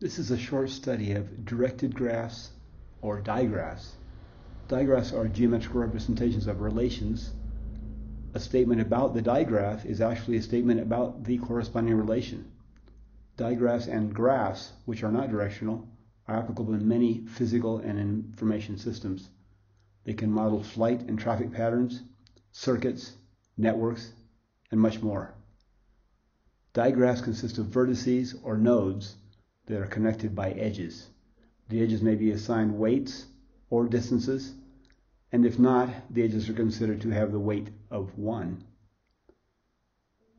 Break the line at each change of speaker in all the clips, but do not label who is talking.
This is a short study of directed graphs or digraphs. Digraphs are geometrical representations of relations. A statement about the digraph is actually a statement about the corresponding relation. Digraphs and graphs, which are not directional, are applicable in many physical and information systems. They can model flight and traffic patterns, circuits, networks, and much more. Digraphs consist of vertices or nodes that are connected by edges. The edges may be assigned weights or distances, and if not, the edges are considered to have the weight of 1.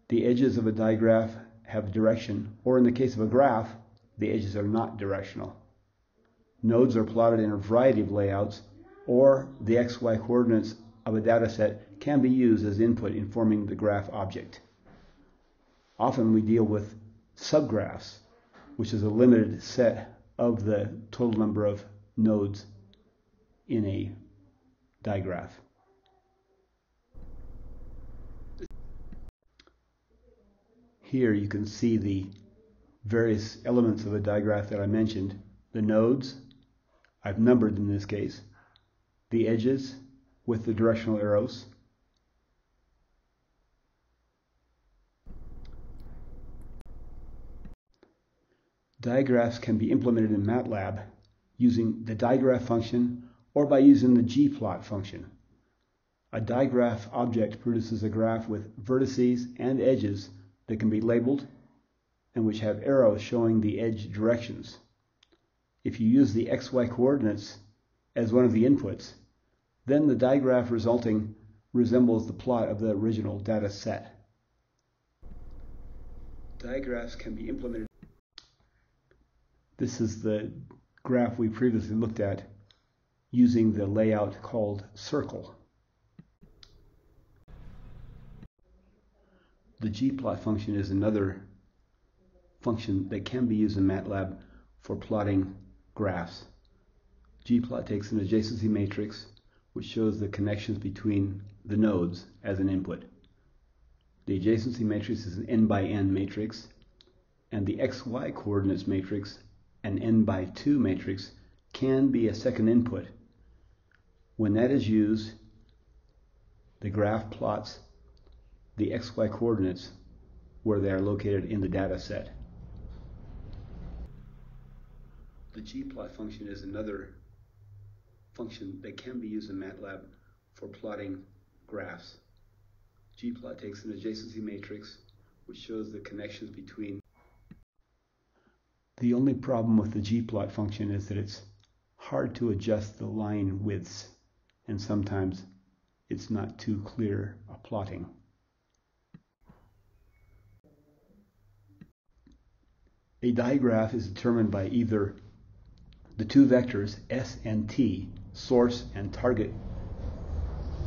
The edges of a digraph have direction, or in the case of a graph, the edges are not directional. Nodes are plotted in a variety of layouts, or the xy coordinates of a dataset can be used as input in forming the graph object. Often we deal with subgraphs, which is a limited set of the total number of nodes in a digraph. Here you can see the various elements of a digraph that I mentioned. The nodes, I've numbered in this case, the edges with the directional arrows, Digraphs can be implemented in MATLAB using the digraph function or by using the gplot function. A digraph object produces a graph with vertices and edges that can be labeled and which have arrows showing the edge directions. If you use the xy coordinates as one of the inputs, then the digraph resulting resembles the plot of the original data set. Digraphs can be implemented this is the graph we previously looked at using the layout called circle. The gplot function is another function that can be used in MATLAB for plotting graphs. gplot takes an adjacency matrix which shows the connections between the nodes as an input. The adjacency matrix is an n by n matrix, and the xy coordinates matrix an n by 2 matrix can be a second input. When that is used, the graph plots the xy coordinates where they are located in the data set. The gplot function is another function that can be used in MATLAB for plotting graphs. gplot takes an adjacency matrix which shows the connections between the only problem with the gplot function is that it's hard to adjust the line widths, and sometimes it's not too clear a plotting. A digraph is determined by either the two vectors s and t, source and target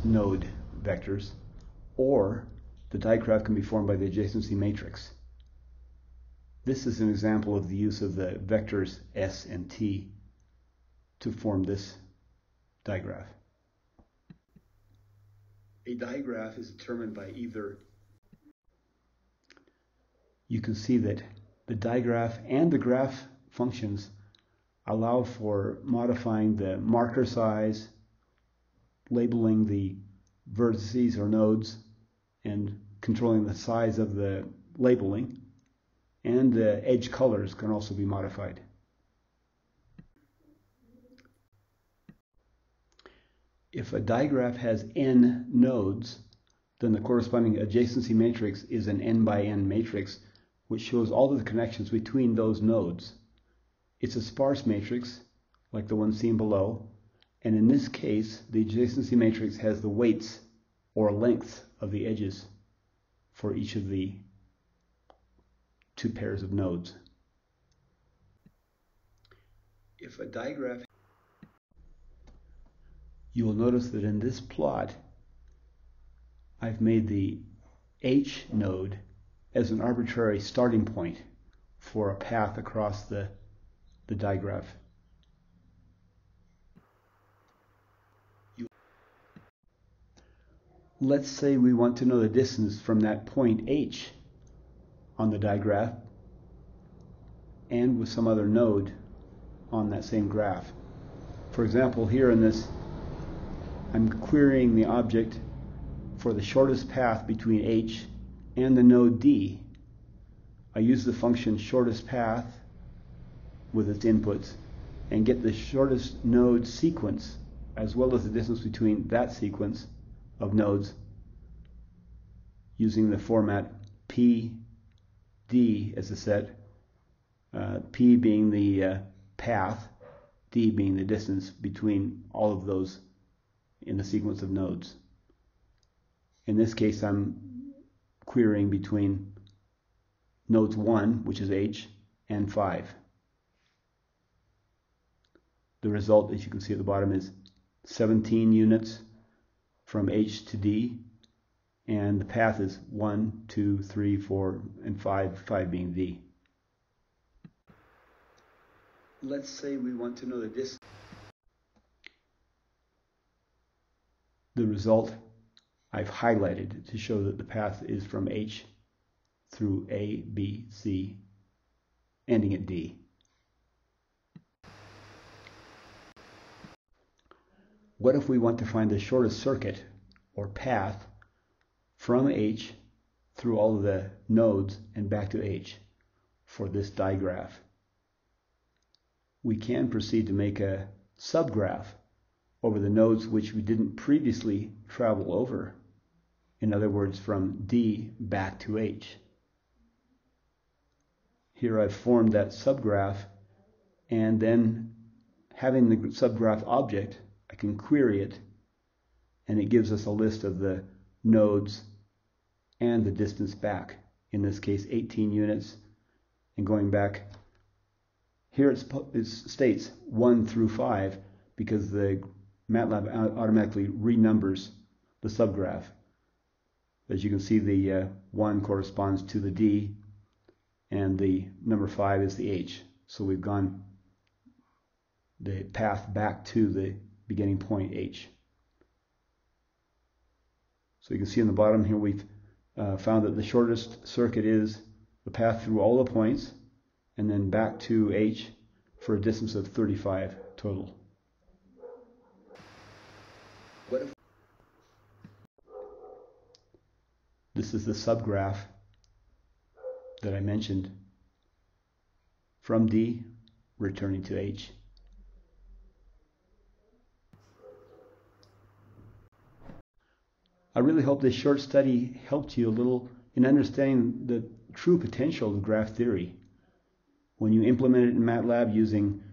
node vectors, or the digraph can be formed by the adjacency matrix. This is an example of the use of the vectors s and t to form this digraph. A digraph is determined by either you can see that the digraph and the graph functions allow for modifying the marker size, labeling the vertices or nodes, and controlling the size of the labeling and the edge colors can also be modified. If a digraph has n nodes, then the corresponding adjacency matrix is an n by n matrix which shows all of the connections between those nodes. It's a sparse matrix, like the one seen below, and in this case, the adjacency matrix has the weights or lengths of the edges for each of the two pairs of nodes. If a digraph, you will notice that in this plot, I've made the H node as an arbitrary starting point for a path across the, the digraph. Let's say we want to know the distance from that point H on the digraph and with some other node on that same graph. For example, here in this, I'm querying the object for the shortest path between H and the node D. I use the function shortest path with its inputs and get the shortest node sequence as well as the distance between that sequence of nodes using the format P D as a set, uh, P being the uh, path, D being the distance between all of those in the sequence of nodes. In this case, I'm querying between nodes 1, which is H, and 5. The result, as you can see at the bottom, is 17 units from H to D, and the path is 1, 2, 3, 4, and 5, 5 being D. Let's say we want to know the distance. The result I've highlighted to show that the path is from H through A, B, C, ending at D. What if we want to find the shortest circuit or path from H through all of the nodes and back to H for this digraph? We can proceed to make a subgraph over the nodes which we didn't previously travel over. In other words, from D back to H. Here I've formed that subgraph and then having the subgraph object I can query it and it gives us a list of the nodes and the distance back. In this case, 18 units. And going back, here it states 1 through 5 because the MATLAB automatically renumbers the subgraph. As you can see, the uh, 1 corresponds to the D, and the number 5 is the H. So we've gone the path back to the beginning point H. So you can see in the bottom here we've uh, found that the shortest circuit is the path through all the points and then back to H for a distance of 35 total. This is the subgraph that I mentioned from D returning to H. I really hope this short study helped you a little in understanding the true potential of graph theory. When you implement it in MATLAB using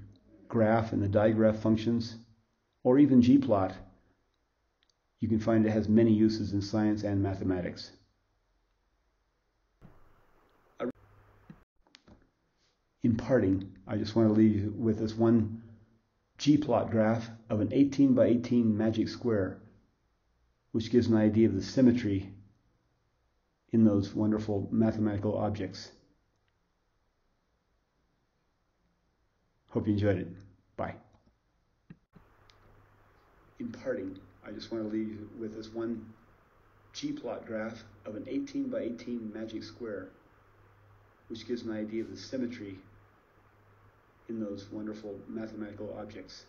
graph and the digraph functions, or even gplot, you can find it has many uses in science and mathematics. In parting, I just want to leave you with this one gplot graph of an 18 by 18 magic square which gives an idea of the symmetry in those wonderful mathematical objects. Hope you enjoyed it. Bye. In parting, I just want to leave you with this one G-plot graph of an 18 by 18 magic square, which gives an idea of the symmetry in those wonderful mathematical objects.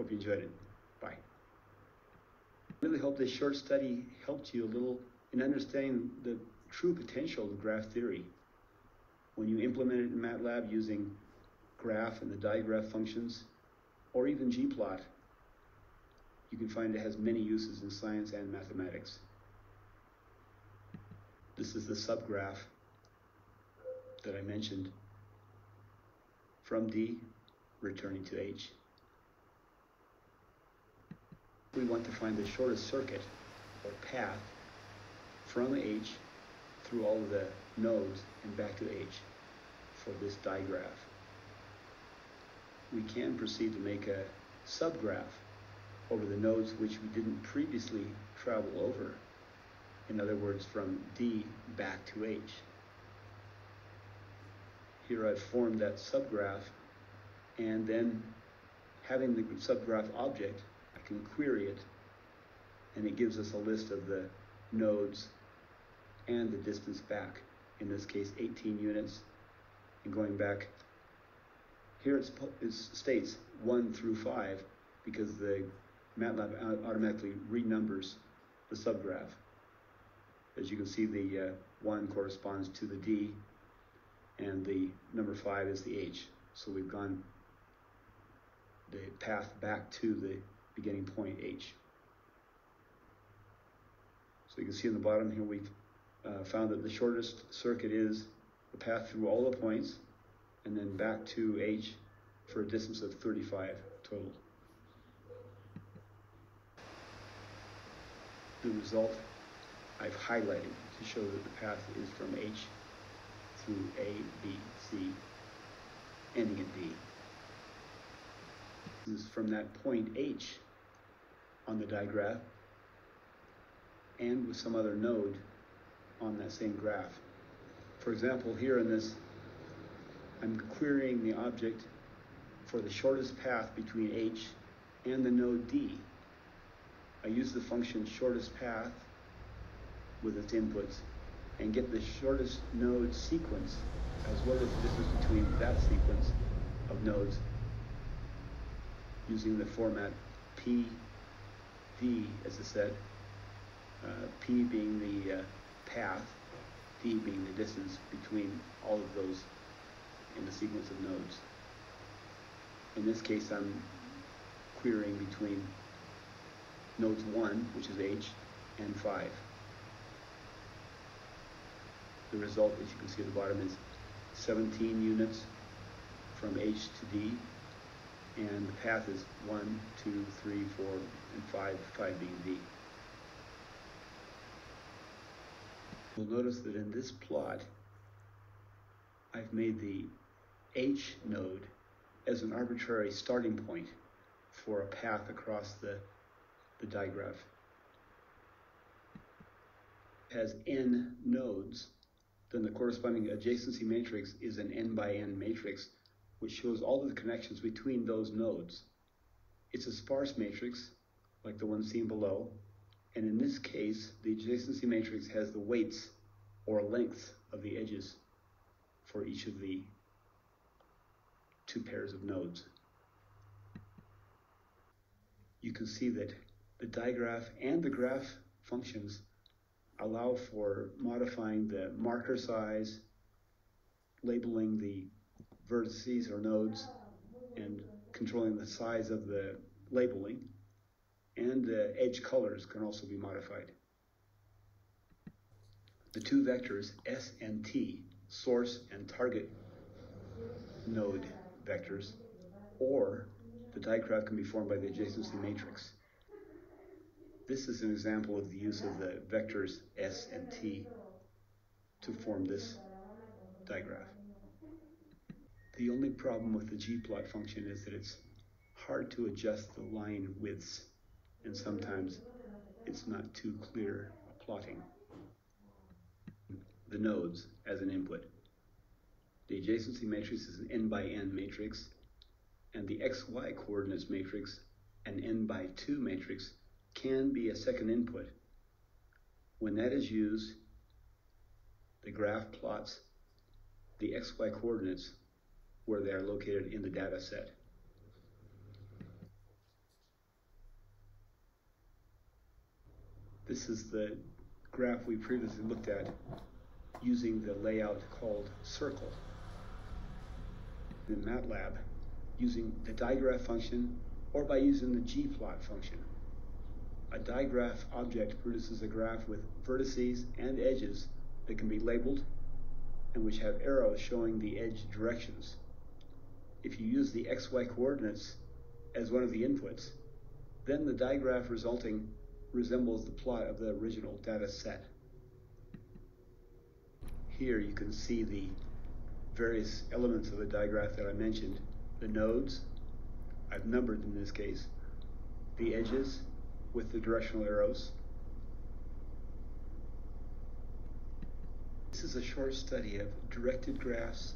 Hope you enjoyed it. Bye. I really hope this short study helped you a little in understanding the true potential of graph theory. When you implement it in MATLAB using graph and the digraph functions, or even gplot, you can find it has many uses in science and mathematics. This is the subgraph that I mentioned from D returning to H. We want to find the shortest circuit or path from H through all of the nodes and back to H for this digraph. We can proceed to make a subgraph over the nodes which we didn't previously travel over. In other words, from D back to H. Here I've formed that subgraph and then having the subgraph object can query it, and it gives us a list of the nodes and the distance back. in this case 18 units, and going back, here it's, it states 1 through 5 because the MATLAB automatically renumbers the subgraph. As you can see, the uh, 1 corresponds to the D, and the number 5 is the H. So we've gone the path back to the beginning point H. So you can see in the bottom here we've uh, found that the shortest circuit is the path through all the points and then back to H for a distance of 35 total. The result I've highlighted to show that the path is from H through A, B, C, ending at D. From that point H on the digraph and with some other node on that same graph. For example, here in this, I'm querying the object for the shortest path between H and the node D. I use the function shortest path with its inputs and get the shortest node sequence as well as the distance between that sequence of nodes using the format P, D as I said, uh, P being the uh, path, D being the distance between all of those in the sequence of nodes. In this case, I'm querying between nodes 1, which is H, and 5. The result, as you can see at the bottom, is 17 units from H to D, and the path is 1, 2, 3, 4, and 5, 5 being D. You'll notice that in this plot, I've made the H node as an arbitrary starting point for a path across the, the digraph. Has n nodes, then the corresponding adjacency matrix is an n by n matrix, which shows all the connections between those nodes. It's a sparse matrix, like the one seen below, and in this case, the adjacency matrix has the weights or lengths of the edges for each of the two pairs of nodes. You can see that the digraph and the graph functions allow for modifying the marker size, labeling the vertices or nodes, and controlling the size of the labeling. And the edge colors can also be modified. The two vectors S and T, source and target node vectors, or the digraph can be formed by the adjacency matrix. This is an example of the use of the vectors S and T to form this digraph. The only problem with the gplot function is that it's hard to adjust the line widths, and sometimes it's not too clear plotting the nodes as an input. The adjacency matrix is an n by n matrix, and the xy coordinates matrix, an n by 2 matrix, can be a second input. When that is used, the graph plots the xy coordinates where they are located in the data set. This is the graph we previously looked at using the layout called circle. In MATLAB, using the digraph function or by using the gplot function. A digraph object produces a graph with vertices and edges that can be labeled and which have arrows showing the edge directions. If you use the xy coordinates as one of the inputs, then the digraph resulting resembles the plot of the original data set here you can see the various elements of the digraph that I mentioned. The nodes, I've numbered in this case, the edges with the directional arrows. This is a short study of directed graphs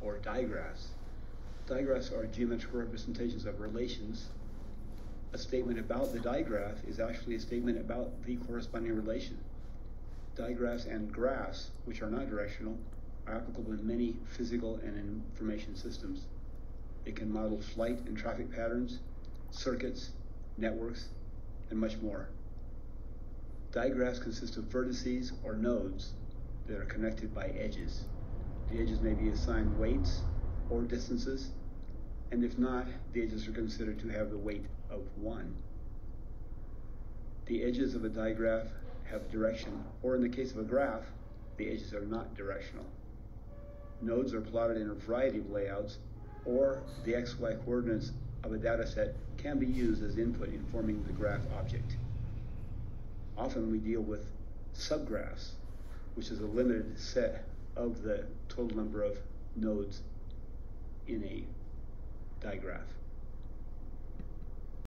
or digraphs. Digraphs are geometrical representations of relations. A statement about the digraph is actually a statement about the corresponding relation. Digraphs and graphs, which are not directional, are applicable in many physical and information systems. It can model flight and traffic patterns, circuits, networks, and much more. Digraphs consist of vertices or nodes that are connected by edges. The edges may be assigned weights or distances, and if not, the edges are considered to have the weight of 1. The edges of a digraph have direction, or in the case of a graph, the edges are not directional. Nodes are plotted in a variety of layouts, or the XY coordinates of a data set can be used as input in forming the graph object. Often we deal with subgraphs, which is a limited set of the total number of nodes in a digraph.